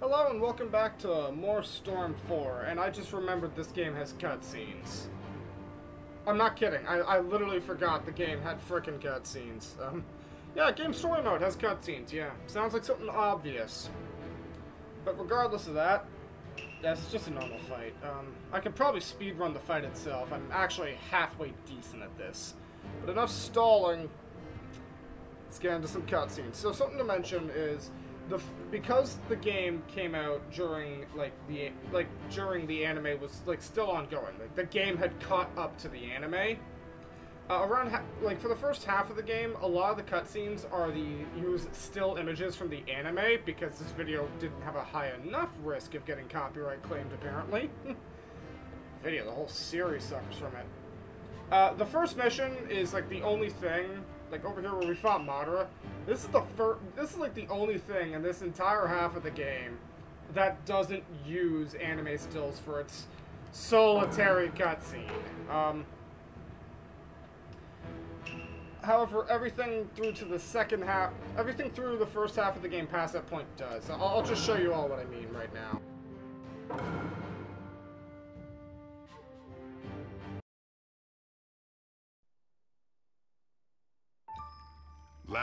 Hello and welcome back to more Storm 4, and I just remembered this game has cutscenes. I'm not kidding, I, I literally forgot the game had frickin' cutscenes. Um, yeah, game story mode has cutscenes, yeah. Sounds like something obvious. But regardless of that, it's just a normal fight. Um, I could probably speedrun the fight itself. I'm actually halfway decent at this. But enough stalling. Let's get into some cutscenes. So something to mention is the because the game came out during like the like during the anime was like still ongoing. Like, the game had caught up to the anime. Uh, around like for the first half of the game, a lot of the cutscenes are the use still images from the anime because this video didn't have a high enough risk of getting copyright claimed. Apparently, video the whole series suffers from it. Uh, the first mission is like the only thing like over here where we fought Madara, this is the first, this is like the only thing in this entire half of the game that doesn't use anime stills for its solitary cutscene. Um, however, everything through to the second half, everything through the first half of the game past that point does. I'll, I'll just show you all what I mean right now.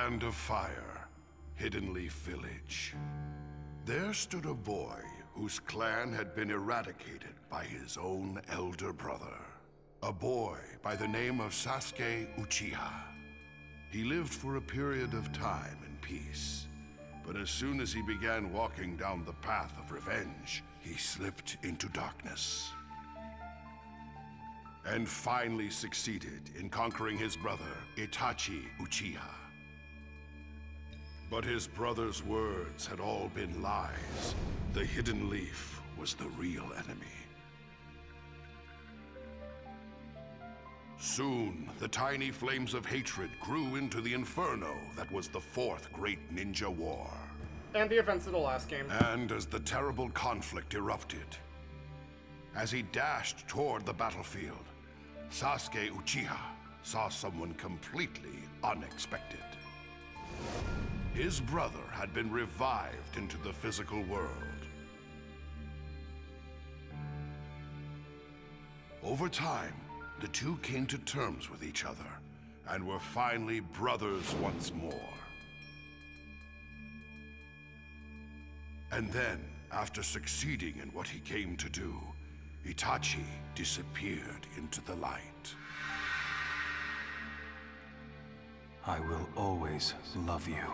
Land of Fire, Hidden Leaf Village. There stood a boy whose clan had been eradicated by his own elder brother. A boy by the name of Sasuke Uchiha. He lived for a period of time in peace. But as soon as he began walking down the path of revenge, he slipped into darkness. And finally succeeded in conquering his brother, Itachi Uchiha. But his brother's words had all been lies. The Hidden Leaf was the real enemy. Soon, the tiny flames of hatred grew into the inferno that was the Fourth Great Ninja War. And the events of the last game. And as the terrible conflict erupted, as he dashed toward the battlefield, Sasuke Uchiha saw someone completely unexpected. His brother had been revived into the physical world. Over time, the two came to terms with each other and were finally brothers once more. And then, after succeeding in what he came to do, Itachi disappeared into the light. I will always love you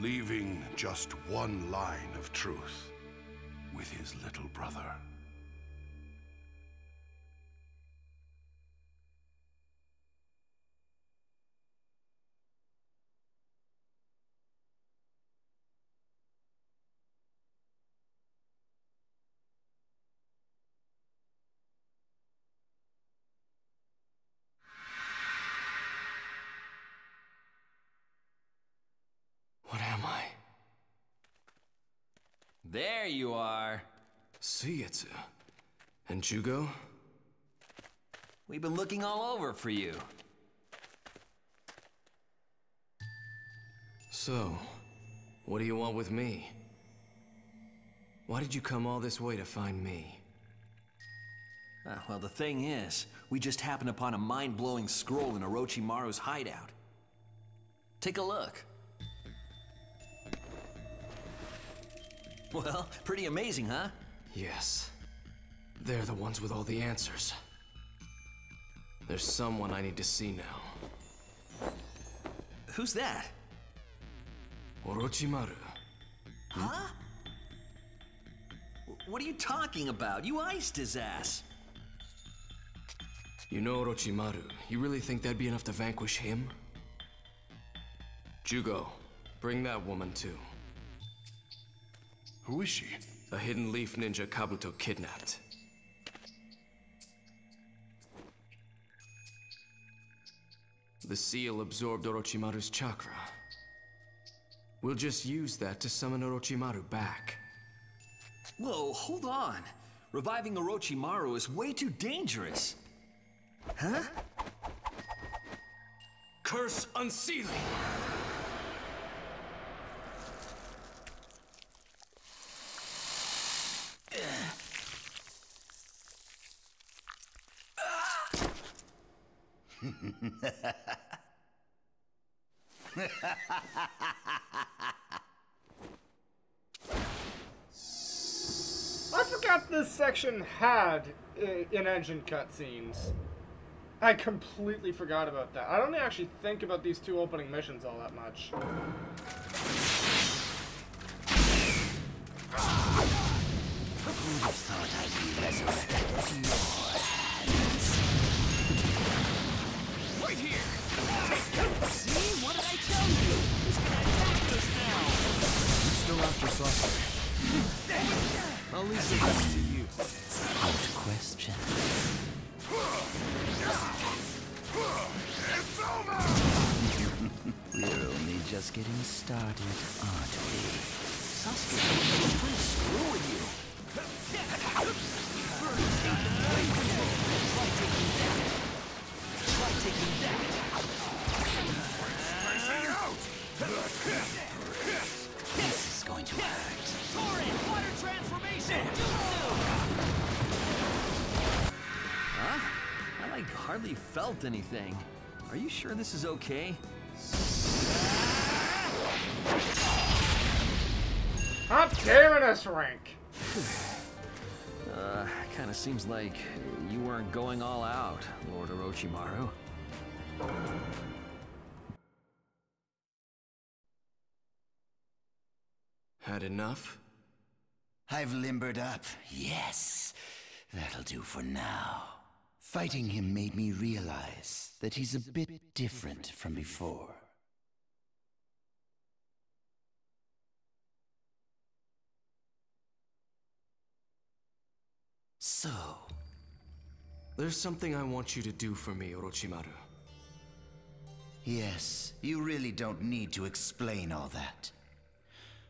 leaving just one line of truth with his little brother. You are. Suigetsu. And Jugo? We've been looking all over for you. So, what do you want with me? Why did you come all this way to find me? Uh, well, the thing is, we just happened upon a mind-blowing scroll in Orochimaru's hideout. Take a look. Well, pretty amazing, huh? Yes. They're the ones with all the answers. There's someone I need to see now. Who's that? Orochimaru. Hmm? Huh? What are you talking about? You iced his ass. You know Orochimaru. You really think that'd be enough to vanquish him? Jugo, bring that woman too. Who is she? A hidden leaf ninja Kabuto kidnapped. The seal absorbed Orochimaru's chakra. We'll just use that to summon Orochimaru back. Whoa, hold on. Reviving Orochimaru is way too dangerous. Huh? Curse unsealing! I forgot this section had uh, in-engine cutscenes. I completely forgot about that. I don't actually think about these two opening missions all that much. Thought I'd be resurrected I'll leave the rest to you. Out question. It's over! We're only just getting started, aren't we? Sasuke, trying to screw with you. Spacing hardly felt anything. Are you sure this is okay? Hot damn it, S rank! Uh, kinda seems like you weren't going all out, Lord Orochimaru. Had enough? I've limbered up, yes. That'll do for now. Fighting him made me realize that he's a bit different from before. So, There's something I want you to do for me, Orochimaru. yes, you really don't need to explain all that.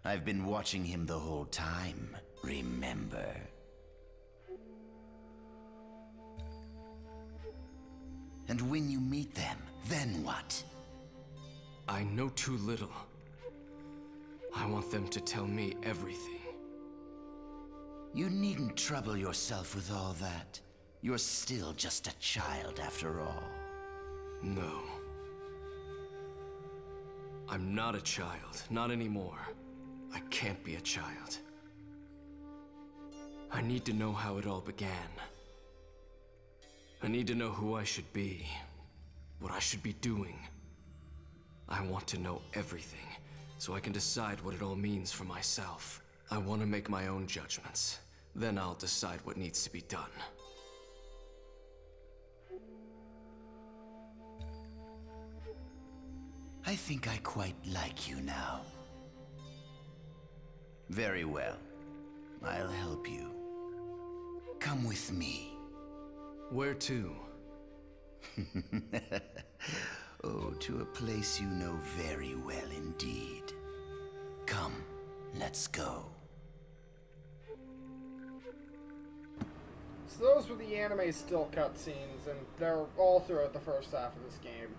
I've been watching him the whole time, remember? And when you meet them, then what? I know too little. I want them to tell me everything. You needn't trouble yourself with all that. You're still just a child after all. No. I'm not a child, not anymore. I can't be a child. I need to know how it all began. I need to know who I should be, what I should be doing. I want to know everything, so I can decide what it all means for myself. I want to make my own judgments. Then I'll decide what needs to be done. I think I quite like you now. Very well. I'll help you. Come with me. Where to? Oh, to a place you know very well indeed. Come, let's go. So those were the anime still cutscenes, and they're all throughout the first half of this game.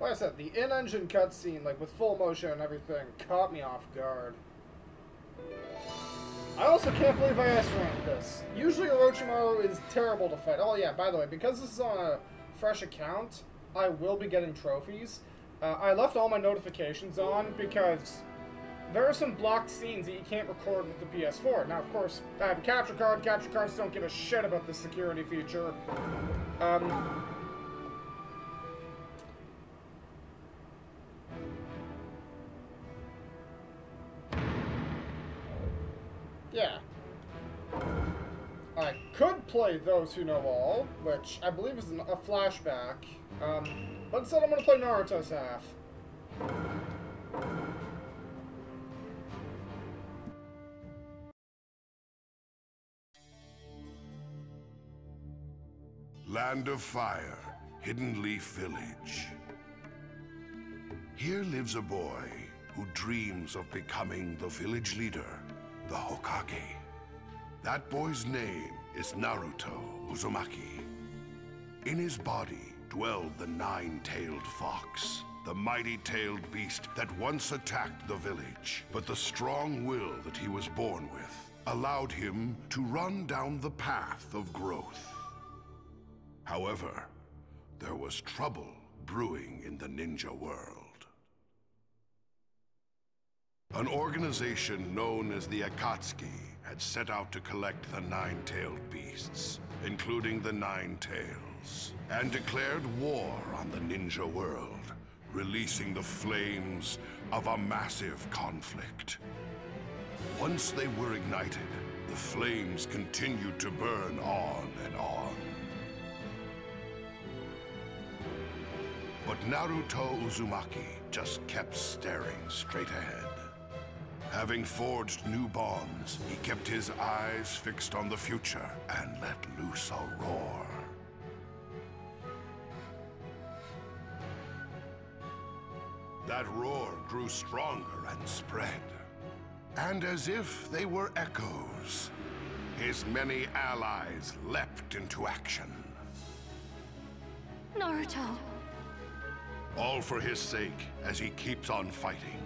Like I said, the in-engine cutscene, like with full motion and everything, caught me off guard. I also can't believe I S ranked this. Usually Orochimaru is terrible to fight. Oh yeah, by the way, because this is on a fresh account, I will be getting trophies. Uh, I left all my notifications on because there are some blocked scenes that you can't record with the PS4. Now, of course, I have a capture card. Capture cards don't give a shit about the security feature. Um, play Those Who Know All, which I believe is a flashback. Um, but instead I'm going to play Naruto's half. Land of Fire, Hidden Leaf Village. Here lives a boy who dreams of becoming the village leader, the Hokage. That boy's name is Naruto Uzumaki. In his body dwelled the nine-tailed fox, the mighty-tailed beast that once attacked the village. But the strong will that he was born with allowed him to run down the path of growth. However, there was trouble brewing in the ninja world. An organization known as the Akatsuki had set out to collect the nine-tailed beasts, including the Nine Tails, and declared war on the ninja world, releasing the flames of a massive conflict. Once they were ignited, the flames continued to burn on and on. But Naruto Uzumaki just kept staring straight ahead. Having forged new bonds, he kept his eyes fixed on the future and let loose a roar. That roar grew stronger and spread. And as if they were echoes, his many allies leapt into action. Naruto. All for his sake as he keeps on fighting.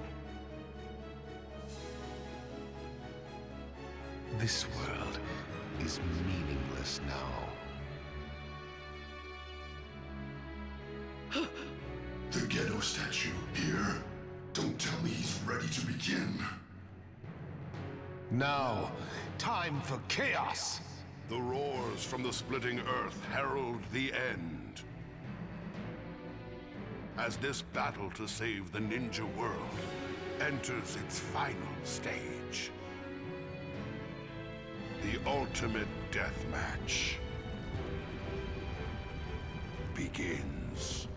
This world is meaningless now. The Gedo Statue here? Don't tell me he's ready to begin. Now, time for chaos! The roars from the splitting earth herald the end. As this battle to save the ninja world enters its final stage. The ultimate death match begins.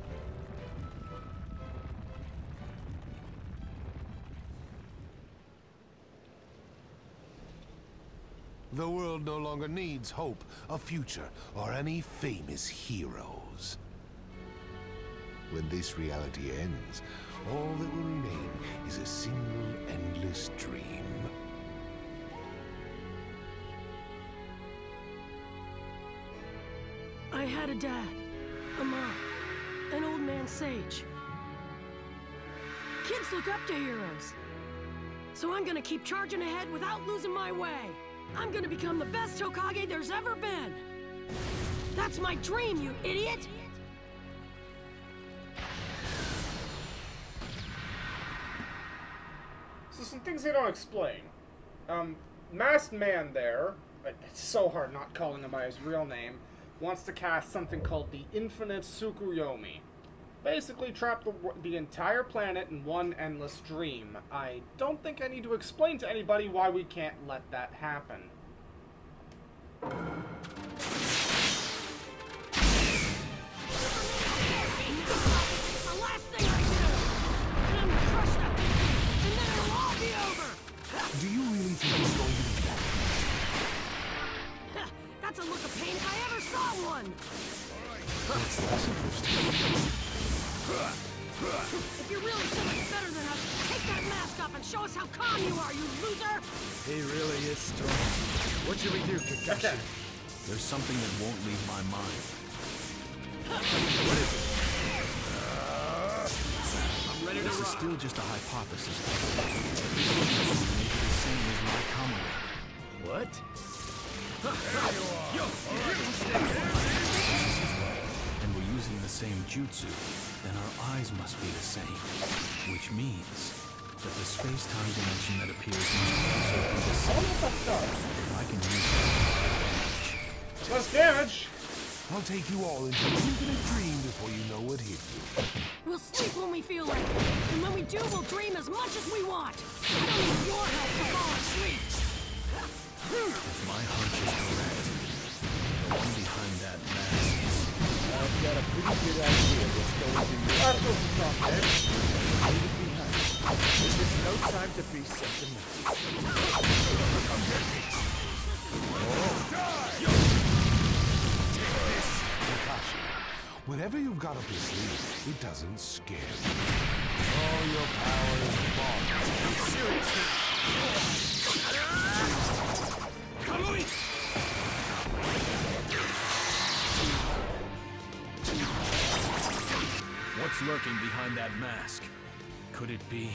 The world no longer needs hope, a future, or any famous heroes. When this reality ends, all that will remain is a single endless dream. Had a dad, a mom, an old man sage. Kids look up to heroes. So I'm gonna keep charging ahead without losing my way. I'm gonna become the best Hokage there's ever been. That's my dream, you idiot! So some things they don't explain. Um, masked man there, it's so hard not calling him by his real name, wants to cast something called the Infinite Tsukuyomi. Basically trap the, the entire planet in one endless dream. I don't think I need to explain to anybody why we can't let that happen. That's look of pain if I ever saw one! That's less interesting. If you're really so much better than us, take that mask off and show us how calm you are, you loser! He really is strong. What should we do, Kakashi? Okay. There's something that won't leave my mind. I'm ready to This is rock. still just a hypothesis. Maybe the same as my Kamui. What? And we're using the same jutsu, then our eyes must be the same. Which means that the space-time dimension that appears must also be the same. If I can use that, Less damage! I'll take you all into an infinite dream before you know what hit you. We'll sleep when we feel like it, and when we do, we'll dream as much as we want! I don't need your help to fall asleep! If my hunch is correct, the one behind that mask is... I've got a pretty good idea what's going to be That's what we thought, Dave. leave it behind. This is no time to be sentimental. Kakashi, whatever you've got up your sleeve, it doesn't scare me. All your power is bought. What's lurking behind that mask? Could it be...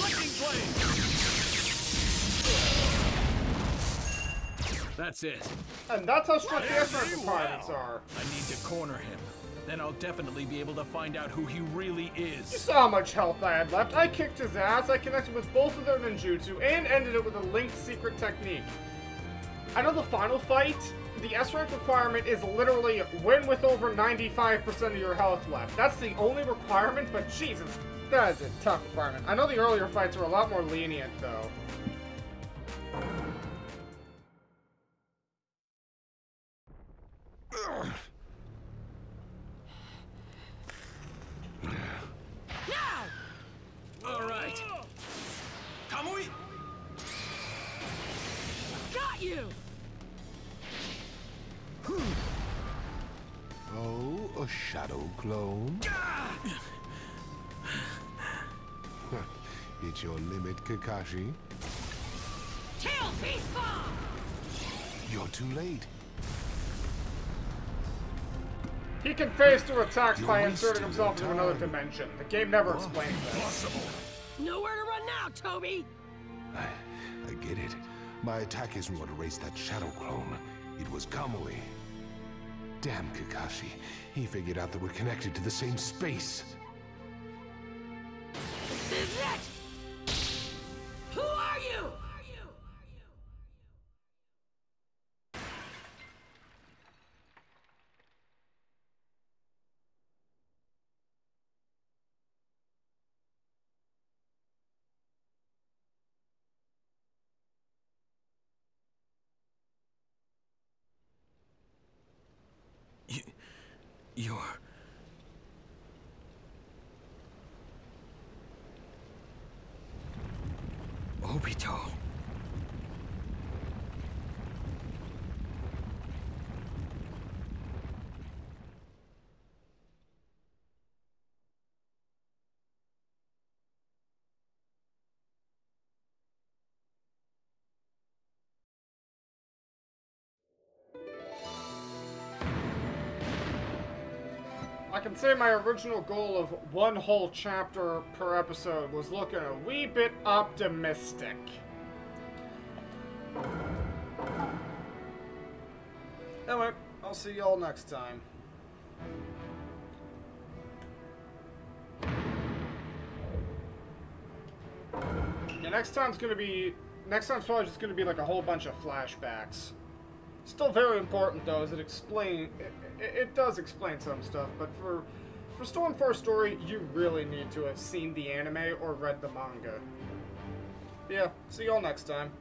Lightning flame! That's it. And that's how strict the requirements are. I need to corner him. Then I'll definitely be able to find out who he really is. You saw how much health I had left. I kicked his ass, I connected with both of their ninjutsu, and ended it with a linked secret technique. I know the final fight, the S rank requirement is literally win with over 95% of your health left. That's the only requirement, but Jesus, that is a tough requirement. I know the earlier fights are a lot more lenient, though. You! Hmm. Oh, a shadow clone? it's your limit, Kakashi. Tail beast bomb! You're too late. He can phase through attacks You're by inserting himself into another dimension. The game never explains this. Nowhere to run now, Toby! I, I get it. My attack isn't what erased that shadow clone. It was Kamui. Damn Kakashi. He figured out that we're connected to the same space. This is it! You're. Obito. I can say my original goal of one whole chapter per episode was looking a wee bit optimistic. Anyway, I'll see y'all next time. Yeah, next time's gonna be. Next time's probably just gonna be like a whole bunch of flashbacks. Still very important though, as it explain it, it, does explain some stuff, but for for Storm story, you really need to have seen the anime or read the manga. Yeah, see y'all next time.